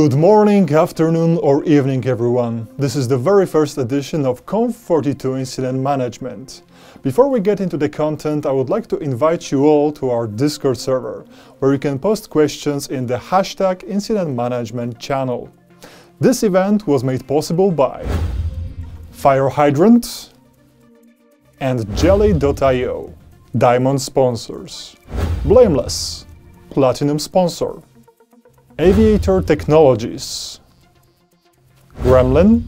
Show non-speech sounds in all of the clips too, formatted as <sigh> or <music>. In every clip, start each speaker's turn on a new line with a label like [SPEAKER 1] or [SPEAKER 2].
[SPEAKER 1] Good morning, afternoon, or evening, everyone. This is the very first edition of Conf42 Incident Management. Before we get into the content, I would like to invite you all to our Discord server, where you can post questions in the hashtag Incident Management channel. This event was made possible by FireHydrant and Jeli.io, Diamond sponsors, Blameless, Platinum sponsor, Aviator Technologies, Gremlin,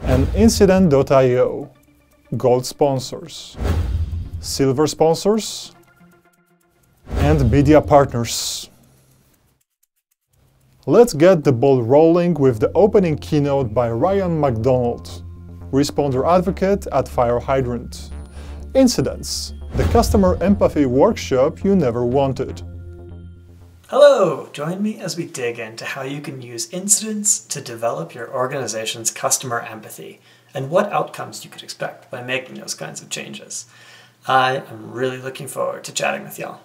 [SPEAKER 1] and Incident.io, gold sponsors, silver sponsors, and media partners. Let's get the ball rolling with the opening keynote by Ryan McDonald, responder advocate at FireHydrant. Incidents, the customer empathy workshop you never wanted.
[SPEAKER 2] Hello! Join me as we dig into how you can use incidents to develop your organization's customer empathy and what outcomes you could expect by making those kinds of changes. I am really looking forward to chatting with y'all.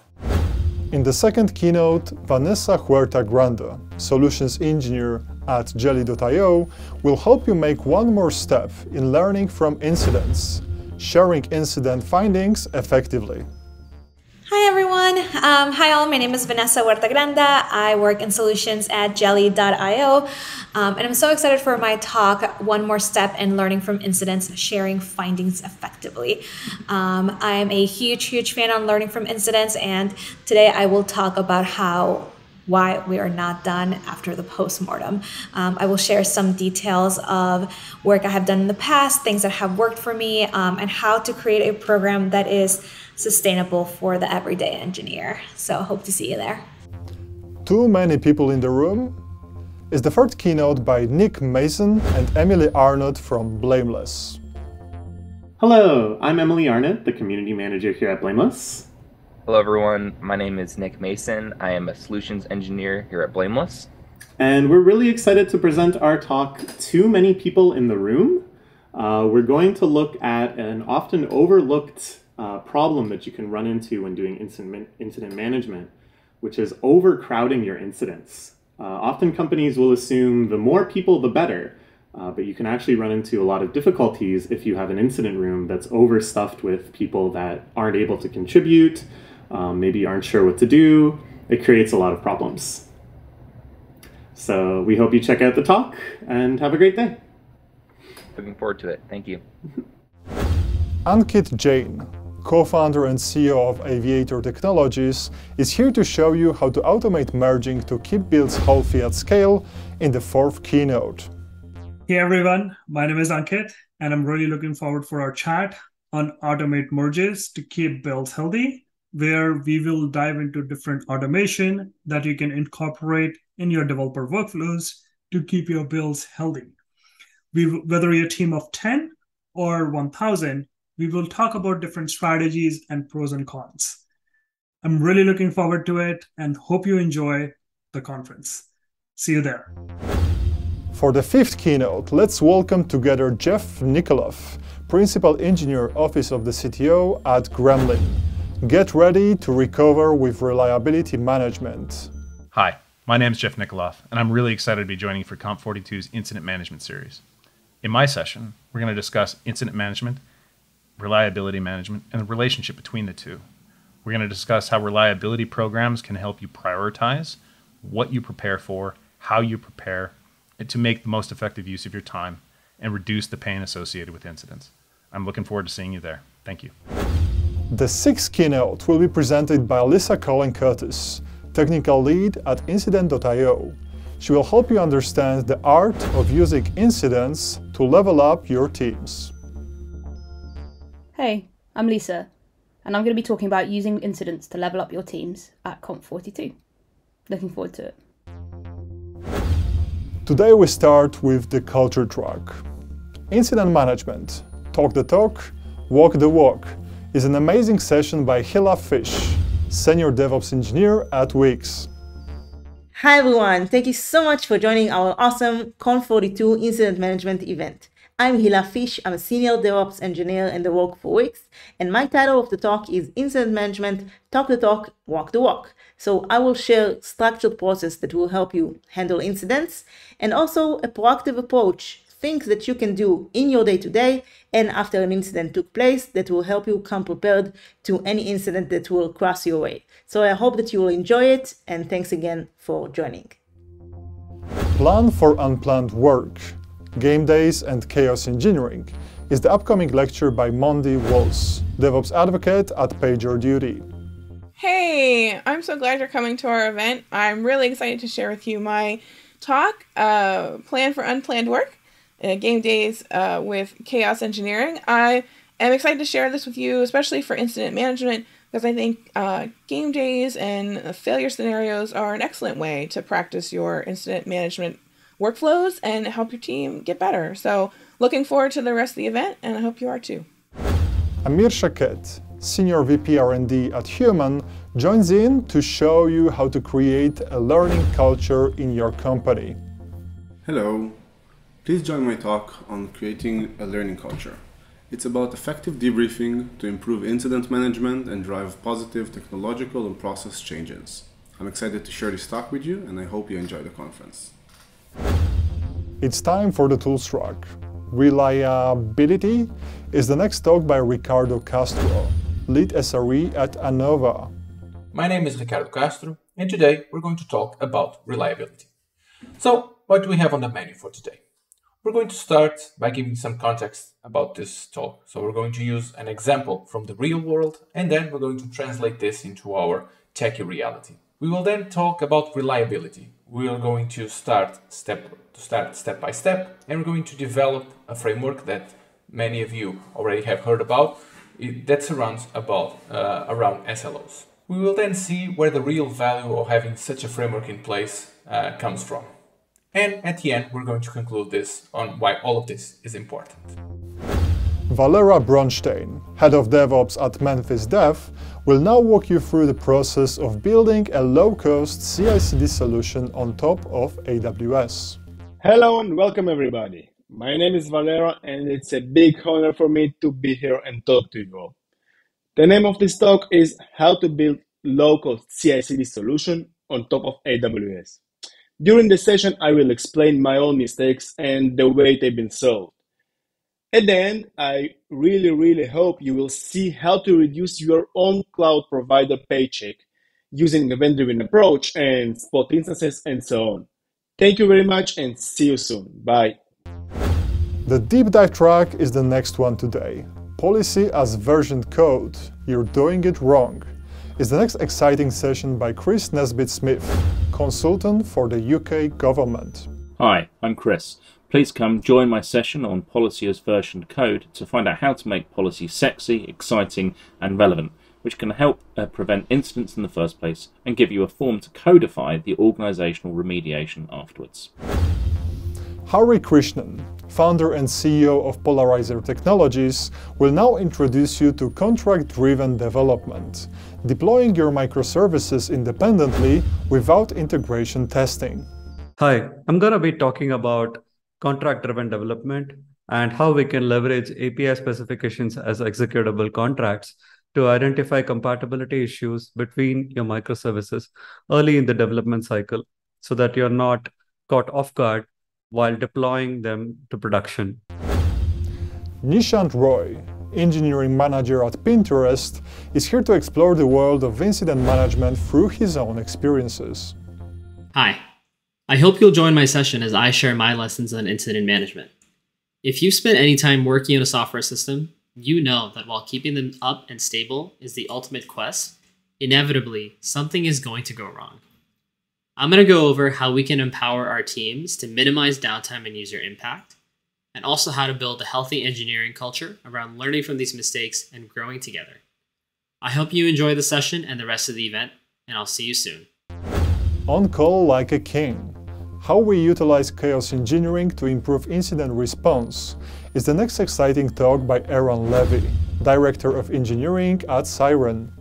[SPEAKER 1] In the second keynote, Vanessa Huerta Granda, Solutions Engineer at Jeli.io, will help you make one more step in learning from incidents, sharing incident findings effectively.
[SPEAKER 3] Hi everyone. Um, hi all. My name is Vanessa Huerta Granda. I work in solutions at Jeli.io. Um, and I'm so excited for my talk, One More Step in Learning from Incidents, Sharing Findings Effectively. Um, I'm a huge, huge fan on learning from incidents. And today I will talk about how why we are not done after the postmortem. Um, I will share some details of work I have done in the past, things that have worked for me, um, and how to create a program that is sustainable for the everyday engineer. So hope to see you there.
[SPEAKER 1] Too many people in the room is the third keynote by Nick Mason and Emily Arnott from Blameless.
[SPEAKER 4] Hello, I'm Emily Arnott, the community manager here at Blameless.
[SPEAKER 5] Hello, everyone. My name is Nick Mason. I am a solutions engineer here at Blameless.
[SPEAKER 4] And we're really excited to present our talk, Too Many People in the Room. Uh, we're going to look at an often overlooked uh, problem that you can run into when doing incident, incident management, which is overcrowding your incidents. Uh, often companies will assume the more people, the better, uh, but you can actually run into a lot of difficulties if you have an incident room that's overstuffed with people that aren't able to contribute, um, maybe aren't sure what to do. It creates a lot of problems. So we hope you check out the talk and have a great day.
[SPEAKER 5] Looking forward to it. Thank you. <laughs>
[SPEAKER 1] Ankit Jain, co-founder and CEO of Aviator Technologies, is here to show you how to automate merging to keep builds healthy at scale in the fourth keynote.
[SPEAKER 6] Hey everyone, my name is Ankit, and I'm really looking forward for our chat on automate merges to keep builds healthy, where we will dive into different automation that you can incorporate in your developer workflows to keep your builds healthy. We, whether you're a team of 10 or 1000, we will talk about different strategies and pros and cons. I'm really looking forward to it and hope you enjoy the conference. See you there.
[SPEAKER 1] For the fifth keynote, let's welcome together Jeff Nickoloff, Principal Engineer Office of the CTO at Gremlin. Get ready to recover with reliability management.
[SPEAKER 7] Hi, my name is Jeff Nickoloff, and I'm really excited to be joining for Conf42's Incident Management Series. In my session, we're going to discuss incident management reliability management, and the relationship between the two. We're going to discuss how reliability programs can help you prioritize what you prepare for, how you prepare, to make the most effective use of your time and reduce the pain associated with incidents. I'm looking forward to seeing you there. Thank you.
[SPEAKER 1] The sixth keynote will be presented by Lisa Karlin Curtis, technical lead at Incident.io. She will help you understand the art of using incidents to level up your teams.
[SPEAKER 8] Hey, I'm Lisa, and I'm going to be talking about using incidents to level up your teams at Conf42. Looking forward to it.
[SPEAKER 1] Today we start with the culture track. Incident management, talk the talk, walk the walk, is an amazing session by Hila Fish, Senior DevOps Engineer at Wix.
[SPEAKER 9] Hi everyone, thank you so much for joining our awesome Conf42 Incident Management event. I'm Hila Fish, I'm a Senior DevOps Engineer in the work for Wix, and my title of the talk is Incident Management, Talk the Talk, Walk the Walk. So I will share structured process that will help you handle incidents and also a proactive approach things that you can do in your day to day and after an incident took place that will help you come prepared to any incident that will cross your way. So I hope that you will enjoy it and thanks again for joining.
[SPEAKER 1] Plan for unplanned work, game days and chaos engineering is the upcoming lecture by Mandi Walls, DevOps advocate at PagerDuty.
[SPEAKER 10] Hey, I'm so glad you're coming to our event. I'm really excited to share with you my talk, uh, Plan for Unplanned Work uh, game days uh, with chaos engineering. I am excited to share this with you, especially for incident management, because I think uh, game days and failure scenarios are an excellent way to practice your incident management workflows and help your team get better. So, looking forward to the rest of the event, and I hope you are too.
[SPEAKER 1] Amir Shaked, Senior VP R&D at Human, joins in to show you how to create a learning culture in your company.
[SPEAKER 11] Hello, Please join my talk on creating a learning culture. It's about effective debriefing to improve incident management and drive positive technological and process changes. I'm excited to share this talk with you and I hope you enjoy the conference.
[SPEAKER 1] It's time for the tools track. Reliability is the next talk by Ricardo Castro, lead SRE at Anova.
[SPEAKER 12] My name is Ricardo Castro and today we're going to talk about reliability. So, what do we have on the menu for today? We're going to start by giving some context about this talk. So we're going to use an example from the real world, and then we're going to translate this into our techie reality. We will then talk about reliability. We are going to start step to start step by step, and we're going to develop a framework that many of you already have heard about that surrounds about uh, around SLOs. We will then see where the real value of having such a framework in place uh, comes from. And at the end, we're going to conclude this on why all of this is important.
[SPEAKER 1] Valera Bronshtein, head of DevOps at Memphis Dev, will now walk you through the process of building a low-cost CI/CD solution on top of AWS.
[SPEAKER 13] Hello and welcome everybody. My name is Valera and it's a big honor for me to be here and talk to you all. The name of this talk is How to Build Low-Cost CI/CD Solution on top of AWS. During the session, I will explain my own mistakes and the way they've been solved. At the end, I really, really hope you will see how to reduce your own cloud provider paycheck using a vendor-driven approach and spot instances and so on. Thank you very much and see you soon. Bye.
[SPEAKER 1] The deep dive track is the next one today. Policy as versioned code. You're doing it wrong is the next exciting session by Chris Nesbitt-Smith, consultant for the UK government.
[SPEAKER 14] Hi, I'm Chris. Please come join my session on policy as Version code to find out how to make policy sexy, exciting, and relevant, which can help uh, prevent incidents in the first place and give you a form to codify the organizational remediation afterwards.
[SPEAKER 1] Hari Krishnan, founder and CEO of Polarizer Technologies, will now introduce you to contract driven development, deploying your microservices independently without integration testing.
[SPEAKER 15] Hi, I'm going to be talking about contract driven development and how we can leverage API specifications as executable contracts to identify compatibility issues between your microservices early in the development cycle so that you're not caught off guard while deploying them to production.
[SPEAKER 1] Nishant Roy, engineering manager at Pinterest, is here to explore the world of incident management through his own experiences.
[SPEAKER 16] Hi, I hope you'll join my session as I share my lessons on incident management. If you've spent any time working on a software system, you know that while keeping them up and stable is the ultimate quest, inevitably something is going to go wrong. I'm going to go over how we can empower our teams to minimize downtime and user impact, and also how to build a healthy engineering culture around learning from these mistakes and growing together. I hope you enjoy the session and the rest of the event, and I'll see you soon.
[SPEAKER 1] On call like a king. How we utilize chaos engineering to improve incident response is the next exciting talk by Eran Levy, Director of Engineering at Cyren.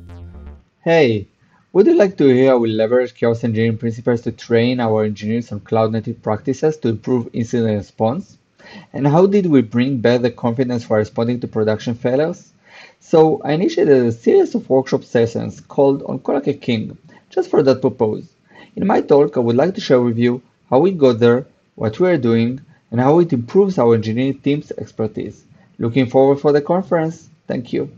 [SPEAKER 17] Hey, would you like to hear how we leverage chaos engineering principles to train our engineers on cloud native practices to improve incident response? And how did we bring back the confidence for responding to production failures? So I initiated a series of workshop sessions called On Call Like a King, just for that purpose. In my talk, I would like to share with you how we got there, what we are doing, and how it improves our engineering team's expertise. Looking forward for the conference. Thank you.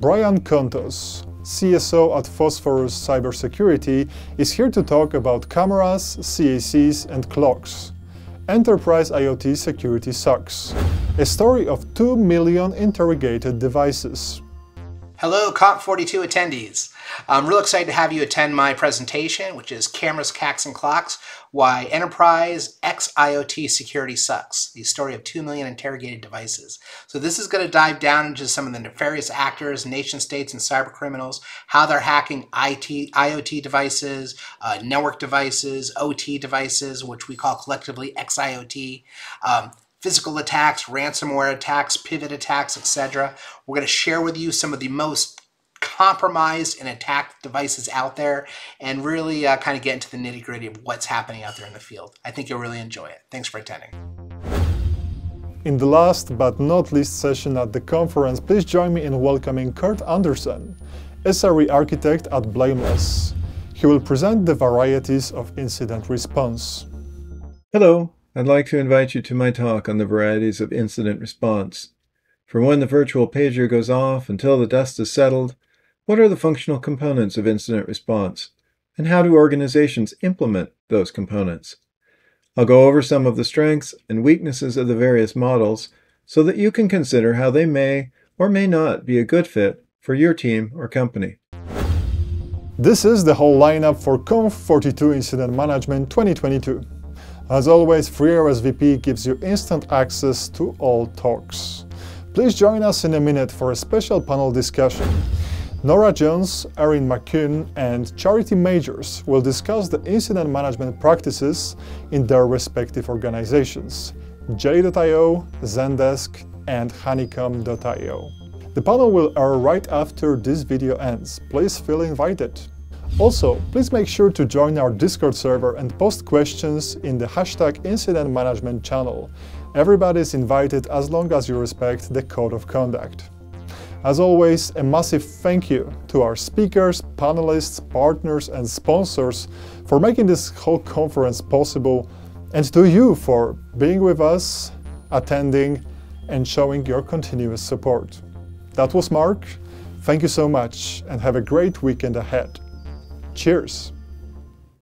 [SPEAKER 1] Brian Contos, CSO at Phosphorus Cybersecurity, is here to talk about cameras, CACs, and clocks. Enterprise IoT security sucks. A story of 2 million interrogated devices.
[SPEAKER 18] Hello, Conf42 attendees. I'm real excited to have you attend my presentation, which is Cameras, CACs, and Clocks, Why Enterprise X IoT Security Sucks, the story of 2 million interrogated devices. So this is going to dive down into some of the nefarious actors, nation states, and cyber criminals, how they're hacking IT, IoT devices, uh, network devices, OT devices, which we call collectively XIoT, um, physical attacks, ransomware attacks, pivot attacks, etc. We're going to share with you some of the most compromised and attacked devices out there and really uh, kind of get into the nitty gritty of what's happening out there in the field. I think you'll really enjoy it. Thanks for attending.
[SPEAKER 1] In the last but not least session at the conference, please join me in welcoming Kurt Andersen, SRE architect at Blameless. He will present the varieties of incident response.
[SPEAKER 19] Hello, I'd like to invite you to my talk on the varieties of incident response. From when the virtual pager goes off until the dust is settled, what are the functional components of incident response? And how do organizations implement those components? I'll go over some of the strengths and weaknesses of the various models so that you can consider how they may or may not be a good fit for your team or company.
[SPEAKER 1] This is the whole lineup for Conf42 Incident Management 2022. As always, FreeRSVP gives you instant access to all talks. Please join us in a minute for a special panel discussion. Nora Jones, Erin McKeown, and Charity Majors will discuss the incident management practices in their respective organizations, J.io, Zendesk, and Honeycomb.io. The panel will air right after this video ends. Please feel invited. Also, please make sure to join our Discord server and post questions in the hashtag incident management channel. Everybody is invited as long as you respect the code of conduct. As always, a massive thank you to our speakers, panelists, partners and sponsors for making this whole conference possible and to you for being with us, attending and showing your continuous support. That was Mark. Thank you so much and have a great weekend ahead. Cheers!